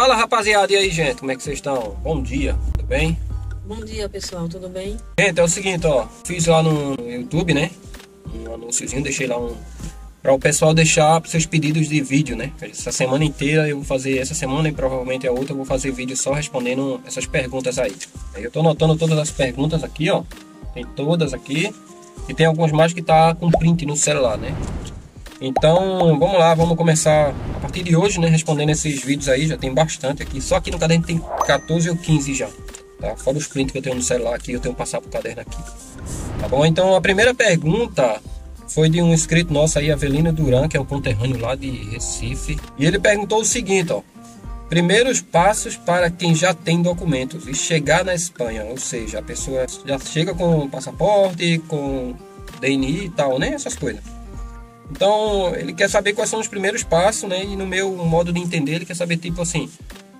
Fala rapaziada, e aí gente, como é que vocês estão? Bom dia, tudo bem? Bom dia pessoal, tudo bem? Gente, é o seguinte, ó, fiz lá no YouTube, né? Um anúnciozinho, deixei lá um. Para o pessoal deixar seus pedidos de vídeo, né? Essa semana inteira eu vou fazer, essa semana e provavelmente a outra eu vou fazer vídeo só respondendo essas perguntas aí. Aí eu tô anotando todas as perguntas aqui, ó. Tem todas aqui. E tem algumas mais que tá com print no celular, né? Então, vamos lá, vamos começar a partir de hoje, né, respondendo esses vídeos aí, já tem bastante aqui. Só aqui no caderno tem 14 ou 15 já, tá? Fora os prints que eu tenho no celular aqui, eu tenho que passar pro caderno aqui. Tá bom? Então, a primeira pergunta foi de um inscrito nosso aí, Avelino Duran, que é um conterrâneo lá de Recife. E ele perguntou o seguinte, ó. Primeiros passos para quem já tem documentos e chegar na Espanha, ou seja, a pessoa já chega com passaporte, com DNI e tal, né? Essas coisas. Então, ele quer saber quais são os primeiros passos, né? E no meu modo de entender, ele quer saber, tipo assim,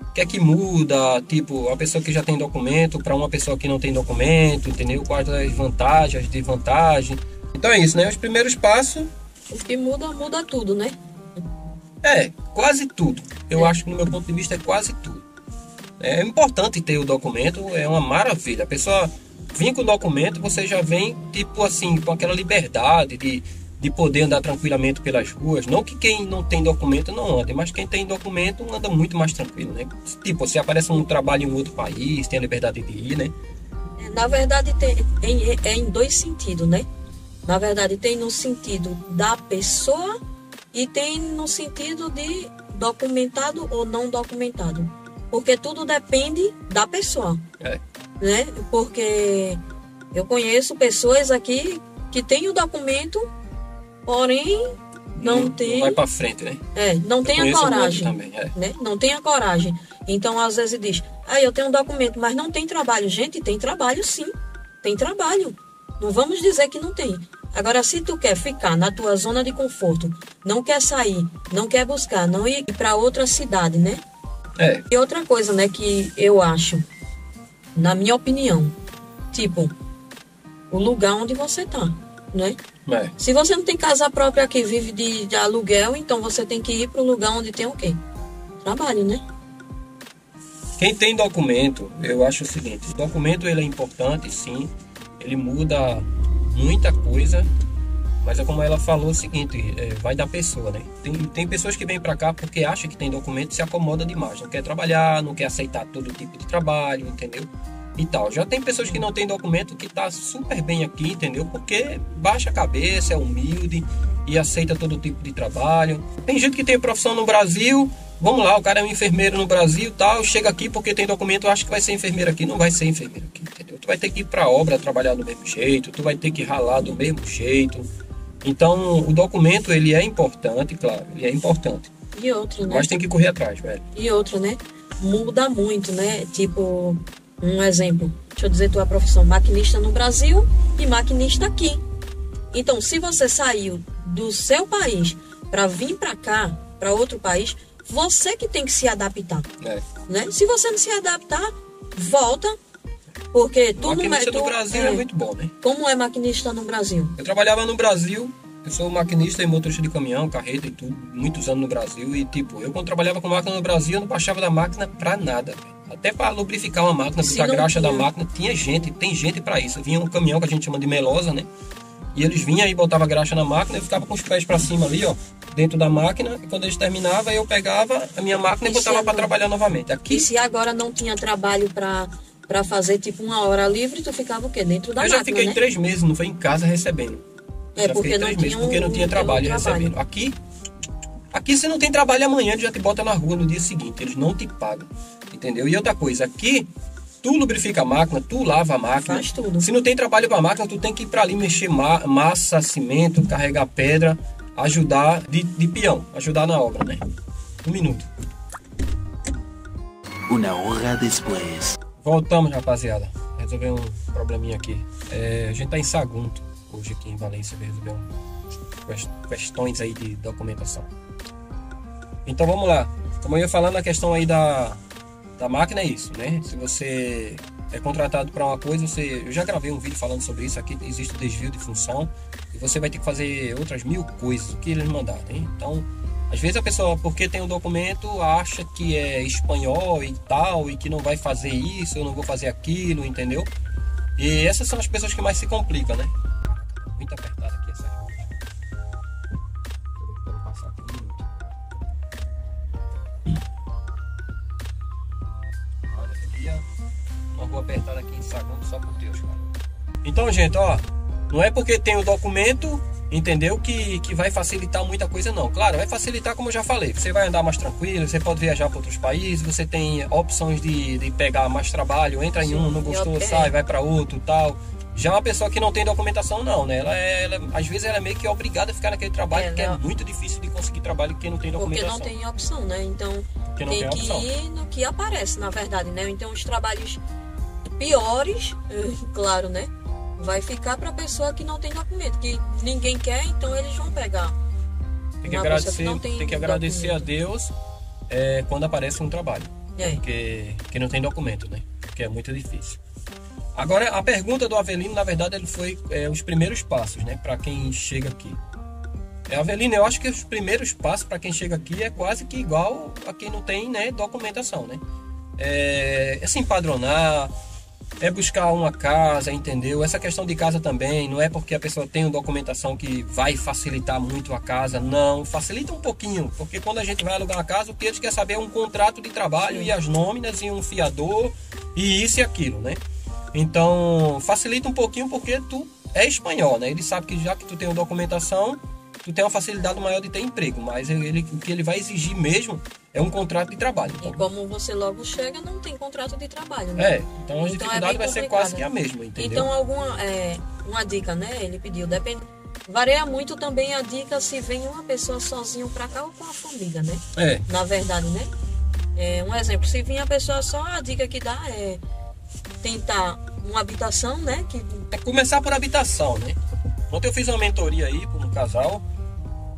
o que é que muda, tipo, a pessoa que já tem documento para uma pessoa que não tem documento, entendeu? Quais as vantagens, as desvantagens. Então é isso, né? Os primeiros passos. O que muda, muda tudo, né? É, quase tudo. Eu é. acho que no meu ponto de vista é quase tudo. É importante ter o documento, é uma maravilha. A pessoa vir com o documento, você já vem, tipo assim, com aquela liberdade de de poder andar tranquilamente pelas ruas. Não que quem não tem documento não ande, mas quem tem documento anda muito mais tranquilo, né? Tipo, se aparece um trabalho em outro país, tem a liberdade de ir, né? É, na verdade, tem, é, é em dois sentidos, né? Na verdade, tem no sentido da pessoa e tem no sentido de documentado ou não documentado. Porque tudo depende da pessoa. É. Né? Porque eu conheço pessoas aqui que têm o documento porém não, não tem. Não vai para frente, né? É, não tem a coragem. Também, é. né? Não tem a coragem. Então, às vezes diz, ah, eu tenho um documento, mas não tem trabalho. Gente, tem trabalho sim. Tem trabalho. Não vamos dizer que não tem. Agora, se tu quer ficar na tua zona de conforto, não quer sair, não quer buscar, não ir para outra cidade, né? É. E outra coisa, né, que eu acho, na minha opinião, tipo, o lugar onde você tá, né? É. Se você não tem casa própria que vive de, de aluguel, então você tem que ir para o lugar onde tem o quê? Trabalho, né? Quem tem documento, eu acho o seguinte: o documento ele é importante, sim, ele muda muita coisa, mas é como ela falou o seguinte: é, vai da pessoa, né? Tem, tem pessoas que vêm para cá porque acham que tem documento e se acomoda demais, não quer trabalhar, não quer aceitar todo tipo de trabalho, entendeu? E tal. Já tem pessoas que não têm documento que tá super bem aqui, entendeu? Porque baixa a cabeça, é humilde e aceita todo tipo de trabalho. Tem gente que tem profissão no Brasil, vamos lá, o cara é um enfermeiro no Brasil tal, chega aqui porque tem documento, acha que vai ser enfermeiro aqui, não vai ser enfermeiro aqui, entendeu? Tu vai ter que ir pra obra trabalhar do mesmo jeito, tu vai ter que ralar do mesmo jeito. Então, o documento, ele é importante, claro, ele é importante. E outro, né? Mas tem que correr atrás, velho. E outro, né? Muda muito, né? Tipo, um exemplo, deixa eu dizer tua profissão, maquinista no Brasil e maquinista aqui. Então, se você saiu do seu país para vir para cá, para outro país, você que tem que se adaptar. É. Né? Se você não se adaptar, volta. Porque tu maquinista não é. do Brasil é, é muito bom, né? Como é maquinista no Brasil? Eu trabalhava no Brasil, eu sou maquinista e motorista de caminhão, carreta e tudo, muitos anos no Brasil. E tipo, eu quando trabalhava com máquina no Brasil, eu não baixava da máquina pra nada. Véio. Até para lubrificar uma máquina, porque a graxa tinha. da máquina tinha gente, tem gente para isso. Vinha um caminhão que a gente chama de melosa, né? E eles vinham e botavam a graxa na máquina e ficava com os pés para cima ali, ó, dentro da máquina. E quando eles terminavam, eu pegava a minha máquina e, e botava para trabalhar novamente. Aqui, e se agora não tinha trabalho para para fazer tipo uma hora livre, tu ficava o quê? Dentro da eu máquina, Eu já fiquei né? três meses, não foi em casa recebendo. É, já porque não, meses, um, porque não tinha trabalho, não trabalho recebendo. Aqui, aqui você não tem trabalho amanhã, eles já te bota na rua no dia seguinte, eles não te pagam. Entendeu? E outra coisa, aqui tu lubrifica a máquina, tu lava a máquina. Faz tudo. Se não tem trabalho para a máquina, tu tem que ir para ali mexer ma massa, cimento, carregar pedra, ajudar de, de peão, ajudar na obra, né? Um minuto. Uma hora depois. Voltamos, rapaziada. Resolver um probleminha aqui. É, a gente tá em Sagunto hoje aqui em Valência, resolver um, questões aí de documentação. Então vamos lá. Como eu ia falando, a questão aí da, da máquina é isso, né? Se você é contratado para uma coisa, você, eu já gravei um vídeo falando sobre isso. Aqui existe desvio de função e você vai ter que fazer outras mil coisas que eles mandarem. Então, Às vezes a pessoa, porque tem um documento, acha que é espanhol e tal, e que não vai fazer isso, eu não vou fazer aquilo, entendeu? E essas são as pessoas que mais se complicam, né? Uma rua apertada aqui em só por Deus, cara. Então, gente, ó, não é porque tem o documento entendeu? Que, que vai facilitar muita coisa, não. Claro, vai facilitar, como eu já falei. Você vai andar mais tranquilo, você pode viajar para outros países, você tem opções de, de pegar mais trabalho, entra Sim, em um, não gostou, okay. sai, vai para outro tal. Já uma pessoa que não tem documentação, não, né? Ela, é, ela, às vezes ela é meio que obrigada a ficar naquele trabalho, é, porque é muito difícil de conseguir trabalho quem não tem documentação. Porque não tem opção, né? Então tem, tem que ir no que aparece, na verdade, né? Então os trabalhos piores, claro, né? vai ficar para a pessoa que não tem documento, que ninguém quer, então eles vão pegar. Tem que agradecer, que tem, tem que agradecer a Deus é, quando aparece um trabalho. É. Porque que não tem documento, né? Porque é muito difícil. Agora, a pergunta do Avelino, na verdade, ele foi é, os primeiros passos, né? Para quem chega aqui. É, Avelino, eu acho que os primeiros passos para quem chega aqui é quase que igual a quem não tem né, documentação, né? É, é se empadronar, é buscar uma casa, entendeu? Essa questão de casa também, não é porque a pessoa tem uma documentação que vai facilitar muito a casa, não. Facilita um pouquinho, porque quando a gente vai alugar uma casa, o que eles querem saber é um contrato de trabalho e as nóminas e um fiador e isso e aquilo, né? Então, facilita um pouquinho porque tu é espanhol, né? Ele sabe que já que tu tem uma documentação, tu tem uma facilidade maior de ter emprego, mas ele, o que ele vai exigir mesmo é um contrato de trabalho. Então. E como você logo chega, não tem contrato de trabalho, né? É, então a então é dificuldade é vai ser quase que a mesma, entendeu? Então alguma é, uma dica, né? Ele pediu, depende. Varia muito também a dica se vem uma pessoa sozinho para cá ou com a família, né? É. Na verdade, né? É, um exemplo, se vir a pessoa só, a dica que dá é tentar uma habitação, né? Que... É começar por habitação, né? Ontem eu fiz uma mentoria aí para um casal,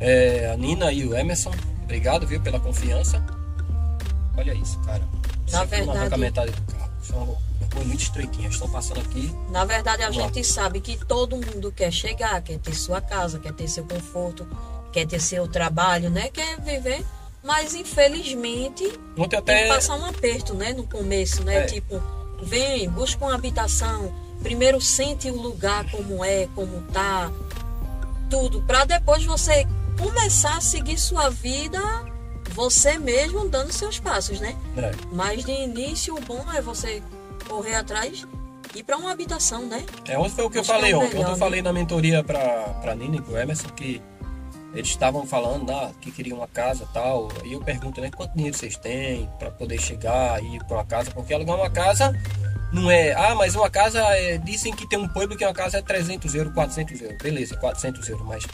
é, a Nina e o Emerson Obrigado, viu, pela confiança. Olha isso, cara. Na verdade. do carro. São ruas muito estreitinhas. Estão passando aqui. Na verdade, a gente sabe que todo mundo quer chegar, quer ter sua casa, quer ter seu conforto, quer ter seu trabalho, né? Quer viver. Mas infelizmente Ontem até... tem que passar um aperto, né? No começo, né? É. Tipo, vem, busca uma habitação. Primeiro sente o lugar como é, como tá, tudo, para depois você começar a seguir sua vida você mesmo dando seus passos, né? É. Mas de início o bom é você correr atrás e para uma habitação, né? É, ontem foi o que Acho eu falei é ontem. Melhor, ontem eu né? falei na mentoria para Nina e pro Emerson que eles estavam falando ah, que queriam uma casa tal. E eu pergunto, né, quanto dinheiro vocês têm para poder chegar e ir para uma casa? Porque alugar uma casa não é, ah, mas uma casa, é, dizem que tem um pueblo que uma casa é 300 euros, 400 euros. Beleza, 400 euros, mas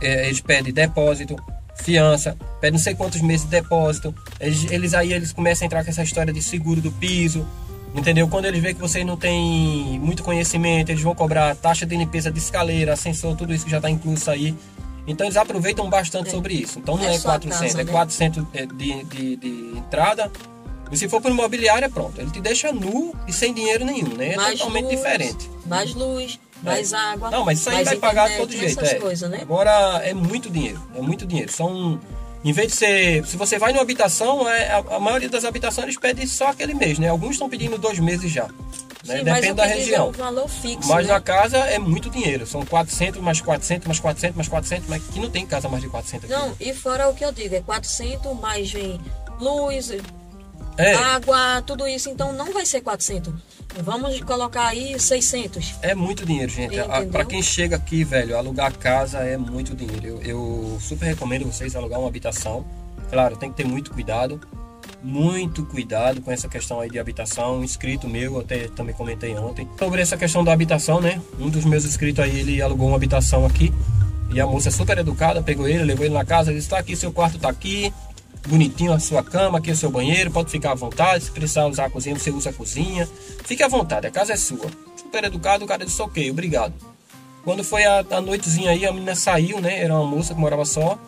é, eles pedem depósito, fiança, pedem não sei quantos meses de depósito. Eles, eles, aí eles começam a entrar com essa história de seguro do piso, entendeu? Quando eles veem que você não tem muito conhecimento, eles vão cobrar taxa de limpeza de escaleira, ascensor, tudo isso que já está incluso aí. Então eles aproveitam bastante é. sobre isso. Então não é, é 400, casa, é né? 400 de, de, de entrada. E se for para imobiliária, pronto. Ele te deixa nu e sem dinheiro nenhum, né? É mais totalmente luz, diferente. Mais luz, mais é. água. Não, mas isso aí vai pagar de todo jeito. É. Coisas, né? Agora é muito dinheiro, é muito dinheiro. São. Em vez de ser. Se você vai numa habitação, é, a, a maioria das habitações eles pedem só aquele mês, né? Alguns estão pedindo dois meses já. Né? Sim, Depende da região. É um valor fixo, mas né? na casa é muito dinheiro. São 400 mais 400 mais 400 mais 400, mas que não tem casa mais de 400 aqui. Não, e fora o que eu digo, é 400 mais vem luz, é. água, tudo isso. Então não vai ser 400. Vamos colocar aí 600. É muito dinheiro, gente. Para quem chega aqui, velho, alugar casa é muito dinheiro. Eu, eu, super recomendo vocês alugar uma habitação. Claro, tem que ter muito cuidado. Muito cuidado com essa questão aí de habitação. Um inscrito meu, até também comentei ontem, sobre essa questão da habitação, né? Um dos meus inscritos aí, ele alugou uma habitação aqui. E a moça é super educada, pegou ele, levou ele na casa, disse: tá aqui, seu quarto tá aqui, bonitinho a sua cama, aqui é o seu banheiro, pode ficar à vontade. Se precisar usar a cozinha, você usa a cozinha. Fique à vontade, a casa é sua. Super educado, o cara disse ok, obrigado. Quando foi a, a noitezinha aí, a menina saiu, né? Era uma moça que morava só.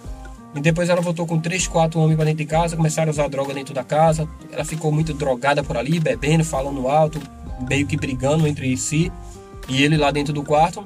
E depois ela voltou com três, quatro homens para dentro de casa, começaram a usar droga dentro da casa. Ela ficou muito drogada por ali, bebendo, falando alto, meio que brigando entre si. E ele lá dentro do quarto.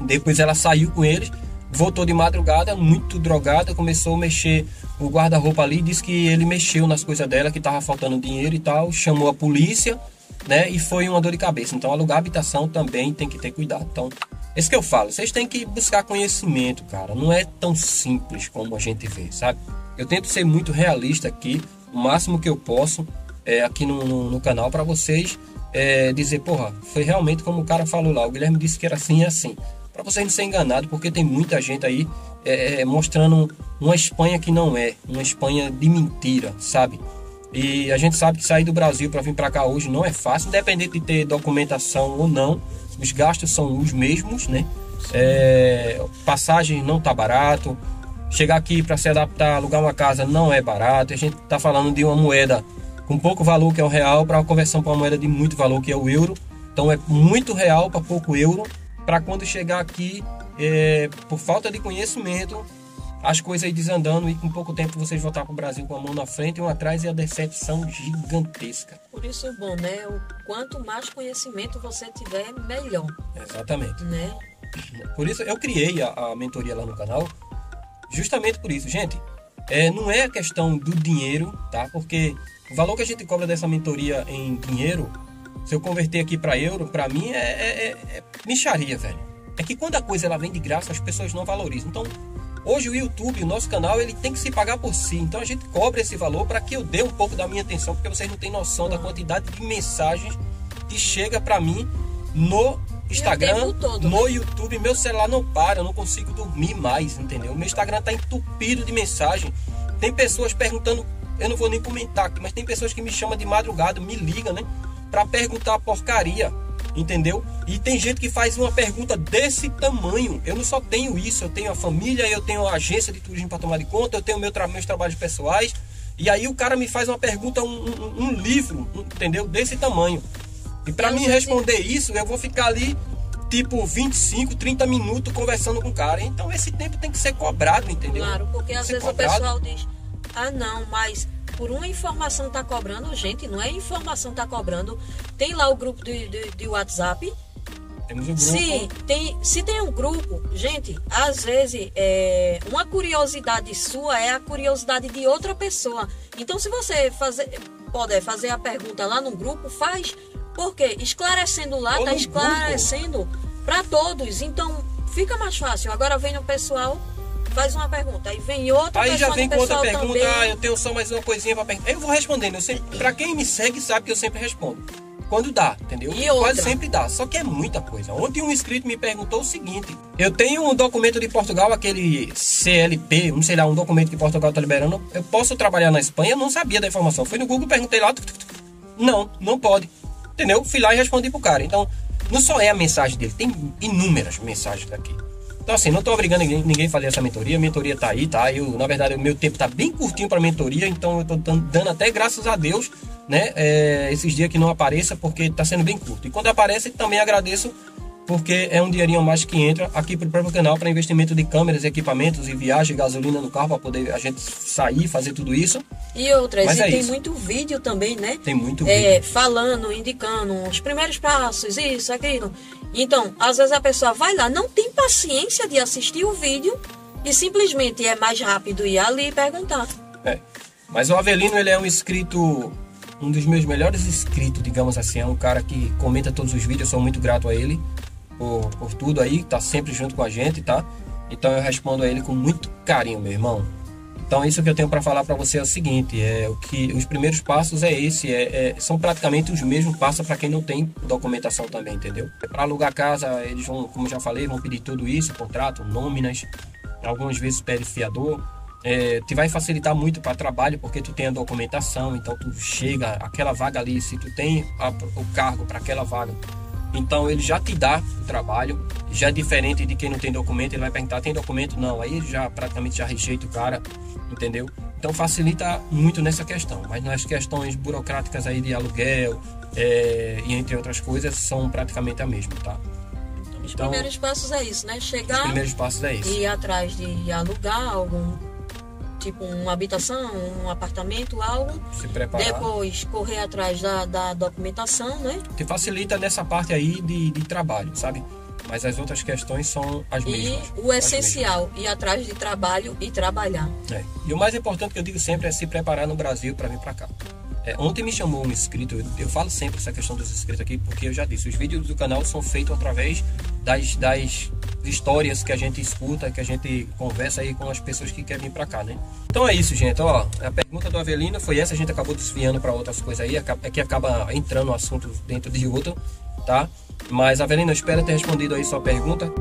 Depois ela saiu com eles voltou de madrugada, muito drogada, começou a mexer o guarda-roupa ali, disse que ele mexeu nas coisas dela, que tava faltando dinheiro e tal, chamou a polícia, né? E foi uma dor de cabeça. Então, alugar habitação também tem que ter cuidado. Então, esse que eu falo, vocês têm que buscar conhecimento, cara. Não é tão simples como a gente vê, sabe? Eu tento ser muito realista aqui, o máximo que eu posso, é, aqui no, no, no canal, para vocês é, dizer, porra, foi realmente como o cara falou lá. O Guilherme disse que era assim e assim. Para vocês não serem enganados, porque tem muita gente aí é, é, mostrando uma Espanha que não é, uma Espanha de mentira, sabe? E a gente sabe que sair do Brasil para vir para cá hoje não é fácil, independente de ter documentação ou não, os gastos são os mesmos, né? É, passagem não tá barato, chegar aqui para se adaptar, alugar uma casa não é barato. A gente tá falando de uma moeda com pouco valor que é o real para uma conversão para uma moeda de muito valor que é o euro. Então é muito real para pouco euro para quando chegar aqui, é, por falta de conhecimento, as coisas aí desandando e com pouco tempo vocês voltar para o Brasil com a mão na frente e uma atrás e a decepção gigantesca. Por isso é bom, né? O quanto mais conhecimento você tiver, melhor. Exatamente. Né? Por isso eu criei a, a mentoria lá no canal, justamente por isso, gente. É, não é questão do dinheiro, tá? Porque o valor que a gente cobra dessa mentoria em dinheiro se eu converter aqui para euro, para mim é, é, é, é micharia, velho. É que quando a coisa ela vem de graça, as pessoas não valorizam. Então, hoje o YouTube, o nosso canal, ele tem que se pagar por si. Então a gente cobra esse valor para que eu dê um pouco da minha atenção, porque vocês não têm noção da quantidade de mensagens que chega para mim no Instagram, todo, no né? YouTube. Meu celular não para, eu não consigo dormir mais, entendeu? Meu Instagram tá entupido de mensagem. Tem pessoas perguntando, eu não vou nem comentar aqui, mas tem pessoas que me chamam de madrugada, me ligam, né? para perguntar porcaria, entendeu? E tem gente que faz uma pergunta desse tamanho. Eu não só tenho isso, eu tenho a família, eu tenho a agência de turismo para tomar de conta, eu tenho meu tra meus trabalhos pessoais. E aí o cara me faz uma pergunta, um, um, um livro, entendeu? Desse tamanho. E para mim responder isso, eu vou ficar ali tipo 25, 30 minutos conversando com o cara. Então esse tempo tem que ser cobrado, entendeu? Claro, porque às vezes cobrado. o pessoal diz: "Ah, não, mas por uma informação tá cobrando, gente, não é informação tá cobrando. Tem lá o grupo de, de, de WhatsApp. Temos um grupo. Se tem, se tem um grupo, gente, às vezes é, uma curiosidade sua é a curiosidade de outra pessoa. Então, se você fazer, puder fazer a pergunta lá no grupo, faz. Porque esclarecendo lá, Ou tá esclarecendo para todos. Então, fica mais fácil. Agora vem o pessoal faz uma pergunta, aí vem outra Aí já vem com outra pergunta, também. ah, eu tenho só mais uma coisinha para perguntar. Eu vou respondendo, eu sempre, pra quem me segue sabe que eu sempre respondo. Quando dá, entendeu? E Quase sempre dá, só que é muita coisa. Ontem um inscrito me perguntou o seguinte: eu tenho um documento de Portugal, aquele CLP, não sei lá, um documento que Portugal está liberando. Eu posso trabalhar na Espanha? Eu não sabia da informação. Fui no Google, perguntei lá, não, não pode. Entendeu? Fui lá e respondi pro cara. Então, não só é a mensagem dele, tem inúmeras mensagens daqui. Então, assim, não estou obrigando ninguém, ninguém a fazer essa mentoria. A mentoria tá aí, tá? Eu, na verdade, o meu tempo tá bem curtinho para mentoria, então eu tô dando até graças a Deus, né? É, esses dias que não apareça, porque tá sendo bem curto. E quando aparece, também agradeço porque é um dinheirinho a mais que entra aqui para o próprio canal para investimento de câmeras, equipamentos e viagem, gasolina no carro para poder a gente sair, fazer tudo isso. E outras, Mas e é tem isso. muito vídeo também, né? Tem muito é, vídeo. Falando, indicando os primeiros passos, isso, aquilo. Então, às vezes a pessoa vai lá, não tem paciência de assistir o vídeo e simplesmente é mais rápido ir ali e perguntar. É. Mas o Avelino, ele é um inscrito, um dos meus melhores inscritos, digamos assim. É um cara que comenta todos os vídeos, eu sou muito grato a ele por, por tudo aí, tá sempre junto com a gente, tá? Então eu respondo a ele com muito carinho, meu irmão. Então isso que eu tenho para falar para você é o seguinte, é o que os primeiros passos é esse, é, é são praticamente os mesmos passos para quem não tem documentação também, entendeu? Para alugar casa, eles vão, como já falei, vão pedir tudo isso, contrato, nóminas, algumas vezes pede fiador. É, te vai facilitar muito para trabalho porque tu tem a documentação, então tu chega aquela vaga ali, se tu tem a, o cargo para aquela vaga, então ele já te dá o trabalho, já é diferente de quem não tem documento, ele vai perguntar, tem documento? Não, aí ele já praticamente já rejeita o cara, entendeu? Então facilita muito nessa questão, mas nas questões burocráticas aí de aluguel é, e entre outras coisas são praticamente a mesma, tá? Os então, primeiros passos é isso, né? Chegar. Os primeiros passos é isso. Ir atrás de alugar algum tipo uma habitação, um apartamento, algo. Se preparar. Depois correr atrás da, da documentação, né? Que facilita nessa parte aí de, de trabalho, sabe? Mas as outras questões são as E mesmas. o as essencial, ir atrás de trabalho e trabalhar. É. E o mais importante que eu digo sempre é se preparar no Brasil para vir para cá. É, ontem me chamou um inscrito, eu, eu falo sempre essa questão dos inscritos aqui, porque eu já disse, os vídeos do canal são feitos através das, das histórias que a gente escuta, que a gente conversa aí com as pessoas que querem vir para cá, né? Então é isso, gente. Ó, a pergunta do Avelino foi essa, a gente acabou desviando para outras coisas aí, é que acaba entrando um assunto dentro de outro, tá? Mas Avelino, espero ter respondido aí sua pergunta.